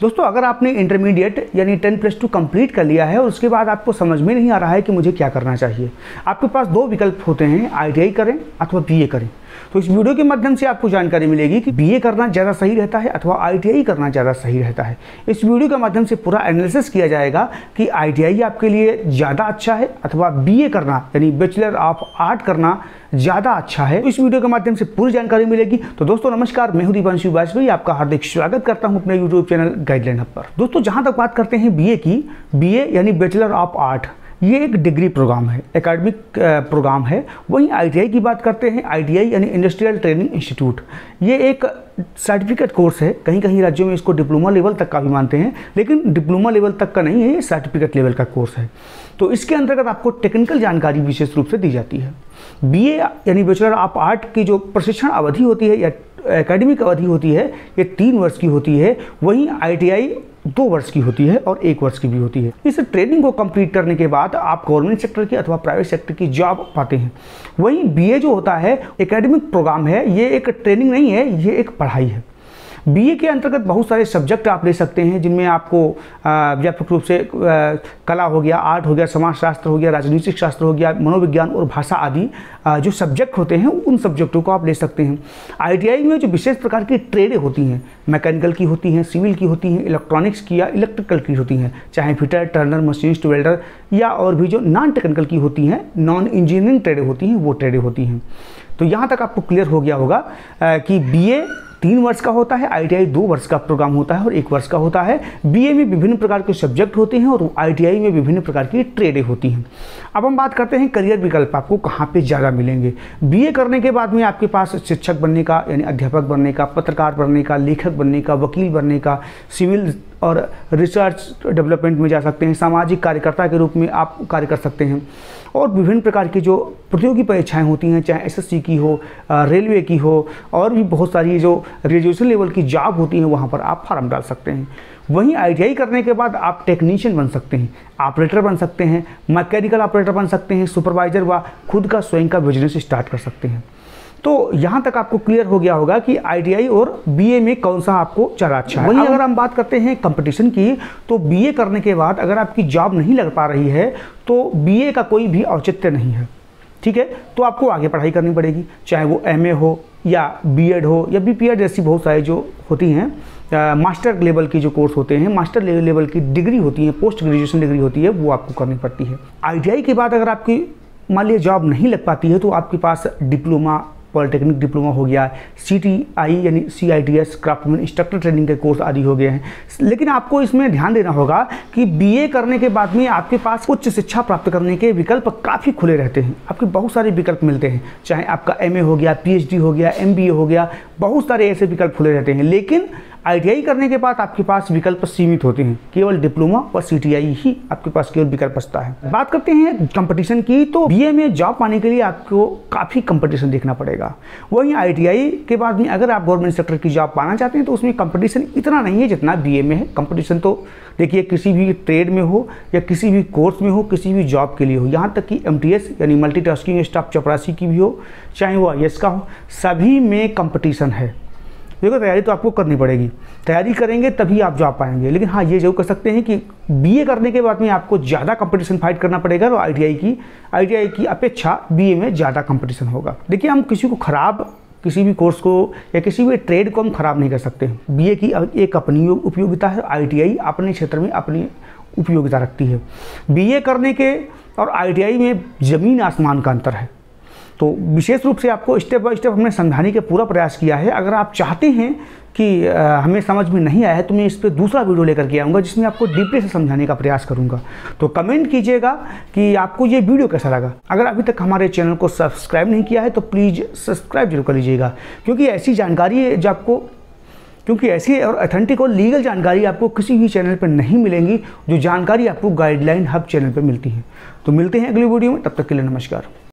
दोस्तों, अगर आपने इंटरमीडिएट यानी टेन प्लस टू कंप्लीट कर लिया है और उसके बाद आपको समझ में नहीं आ रहा है कि मुझे क्या करना चाहिए, आपके पास दो विकल्प होते हैं आईटीआई करें अथवा बीए करें। तो इस वीडियो के माध्यम से आपको जानकारी मिलेगी कि बीए करना ज़्यादा सही रहता है अथवा आईटीआई करना ज़्यादा सही रहता है। इस वीडियो के माध्यम से पूरा एनालिसिस किया जाएगा कि आईटीआई आपके लिए ज़्यादा अच्छा है अथवा बीए करना, यानी बैचलर ऑफ़ आर्ट करना ज़्यादा अच्छा है। इस वीडियो के माध्यम से पूरी जानकारी मिलेगी। तो दोस्तों, नमस्कार, मैं हूँ दीपांशु वाजपेयी। आपका हार्दिक स्वागत करता हूँ अपने यूट्यूब चैनल गाइडलाइन पर। दोस्तों, जहाँ तक बात करते हैं बीए की बीए यानी बैचलर ऑफ़ आर्ट ये एक डिग्री प्रोग्राम है, एकेडमिक प्रोग्राम है। वहीं आईटीआई की बात करते हैं आईटीआई यानी इंडस्ट्रियल ट्रेनिंग इंस्टीट्यूट। ये एक सर्टिफिकेट कोर्स है कहीं कहीं राज्यों में इसको डिप्लोमा लेवल तक का भी मानते हैं, लेकिन डिप्लोमा लेवल तक का नहीं है, ये सर्टिफिकेट लेवल का कोर्स है। तो इसके अंतर्गत आपको टेक्निकल जानकारी विशेष रूप से दी जाती है। बीए यानी बैचलर ऑफ़ आर्ट की जो प्रशिक्षण अवधि होती है या एकेडमिक अवधि होती है, ये तीन वर्ष की होती है। वहीं आईटीआई दो वर्ष की होती है और एक वर्ष की भी होती है। इस ट्रेनिंग को कंप्लीट करने के बाद आप गवर्नमेंट सेक्टर की अथवा प्राइवेट सेक्टर की जॉब पाते हैं। वहीं बीए जो होता है, एकेडमिक प्रोग्राम है, ये एक ट्रेनिंग नहीं है, ये एक पढ़ाई है। बीए के अंतर्गत बहुत सारे सब्जेक्ट आप ले सकते हैं, जिनमें आपको व्यापक रूप से कला हो गया आर्ट हो गया, समाजशास्त्र हो गया, राजनीतिक शास्त्र हो गया, मनोविज्ञान और भाषा आदि जो सब्जेक्ट होते हैं, उन सब्जेक्टों को आप ले सकते हैं। आईटीआई में जो विशेष प्रकार की ट्रेडें होती हैं मैकेनिकल की होती हैं सिविल की होती हैं इलेक्ट्रॉनिक्स की या इलेक्ट्रिकल की होती हैं, चाहे फिटर टर्नर मशीनिस्ट वेल्डर या और भी जो नॉन टेक्निकल की होती हैं नॉन इंजीनियरिंग ट्रेडें होती हैं, वो ट्रेडें होती हैं। तो यहाँ तक आपको क्लियर हो गया होगा कि बीए तीन वर्ष का होता है आईटीआई दो वर्ष का प्रोग्राम होता है और एक वर्ष का होता है। बीए में विभिन्न प्रकार के सब्जेक्ट होते हैं और आईटीआई में विभिन्न प्रकार की ट्रेडें होती हैं। अब हम बात करते हैं करियर विकल्प, आपको कहाँ पर ज़्यादा मिलेंगे? बीए करने के बाद में आपके पास शिक्षक बनने का, यानी अध्यापक बनने का, पत्रकार बनने का, लेखक बनने का, वकील बनने का, सिविल और रिसर्च डेवलपमेंट में जा सकते हैं, सामाजिक कार्यकर्ता के रूप में आप कार्य कर सकते हैं। और विभिन्न प्रकार की जो प्रतियोगी परीक्षाएँ होती हैं, चाहे एसएससी की हो रेलवे की हो, और भी बहुत सारी जो ग्रेजुएशन लेवल की जॉब होती हैं, वहाँ पर आप फार्म डाल सकते हैं। वहीं आईटीआई करने के बाद आप टेक्नीशियन बन सकते हैं ऑपरेटर बन सकते हैं मैकेनिकल ऑपरेटर बन सकते हैं सुपरवाइजर व खुद का स्वयं का बिज़नेस स्टार्ट कर सकते हैं। तो यहाँ तक आपको क्लियर हो गया होगा कि आईटीआई और बीए में कौन सा आपको ज़्यादा अच्छा है। वहीं अगर हम बात करते हैं कंपटीशन की तो बीए करने के बाद अगर आपकी जॉब नहीं लग पा रही है तो बीए का कोई भी औचित्य नहीं है। ठीक है? तो आपको आगे पढ़ाई करनी पड़ेगी चाहे वो एमए हो या बीएड हो या बीपीएड जैसी बहुत सारी जो होती हैं मास्टर लेवल की जो कोर्स होते हैं मास्टर लेवल की डिग्री होती है पोस्ट ग्रेजुएशन डिग्री होती है वो आपको करनी पड़ती है। आईटीआई के बाद अगर आपकी मान लिया जॉब नहीं लग पाती है तो आपके पास डिप्लोमा पॉलिटेक्निक डिप्लोमा हो गया सी टी आई यानी C I T S craftsman instructor training के कोर्स आदि हो गए हैं। लेकिन आपको इसमें ध्यान देना होगा कि बीए करने के बाद में आपके पास उच्च शिक्षा प्राप्त करने के विकल्प काफ़ी खुले रहते हैं। आपके बहुत सारे विकल्प मिलते हैं, चाहे आपका एमए हो गया पीएचडी हो गया एमबीए हो गया, बहुत सारे ऐसे विकल्प खुले रहते हैं। लेकिन आईटीआई करने के बाद आपके पास विकल्प सीमित होते हैं। केवल डिप्लोमा और सीटीआई ही आपके पास केवल विकल्प बचता है। बात करते हैं कंपटीशन की तो बीए में जॉब पाने के लिए आपको काफ़ी कंपटीशन देखना पड़ेगा। वहीं आईटीआई के बाद में अगर आप गवर्नमेंट सेक्टर की जॉब पाना चाहते हैं तो उसमें कंपटीशन इतना नहीं है जितना बी में है। कंपटीशन तो देखिए, किसी भी ट्रेड में हो या किसी भी कोर्स में हो, किसी भी जॉब के लिए हो। यहाँ तक कि एमटीएस यानी मल्टी स्टाफ चपरासी की भी हो, चाहे वो आई का हो, सभी में कंपटीशन है। देखो, तैयारी तो आपको करनी पड़ेगी। तैयारी करेंगे तभी आप जॉब पाएँगे। लेकिन हाँ ये ज़रूर कर सकते हैं कि बीए करने के बाद में आपको ज़्यादा कंपटीशन फाइट करना पड़ेगा तो आईटीआई की आईटीआई की अपेक्षा बीए में ज़्यादा कंपटीशन होगा। देखिए, हम किसी को ख़राब, किसी भी कोर्स को या किसी भी ट्रेड को हम ख़राब नहीं कर सकते। बीए की एक अपनी उपयोगिता है आईटीआई अपने क्षेत्र में अपनी उपयोगिता रखती है। बीए करने के और आईटीआई में ज़मीन आसमान का अंतर है। तो विशेष रूप से आपको स्टेप बाय स्टेप हमने समझाने का पूरा प्रयास किया है। अगर आप चाहते हैं कि हमें समझ में नहीं आया है तो मैं इस पर दूसरा वीडियो लेकर के आऊँगा, जिसमें आपको डीपली से समझाने का प्रयास करूँगा। तो कमेंट कीजिएगा कि आपको ये वीडियो कैसा लगा। अगर अभी तक हमारे चैनल को सब्सक्राइब नहीं किया है तो प्लीज़ सब्सक्राइब ज़रूर कर लीजिएगा, क्योंकि ऐसी जानकारी जो आपको, क्योंकि ऐसी और अथेंटिक और लीगल जानकारी आपको किसी भी चैनल पर नहीं मिलेंगी, जो जानकारी आपको गाइडलाइन हब चैनल पर मिलती है। तो मिलते हैं अगली वीडियो में, तब तक के लिए नमस्कार।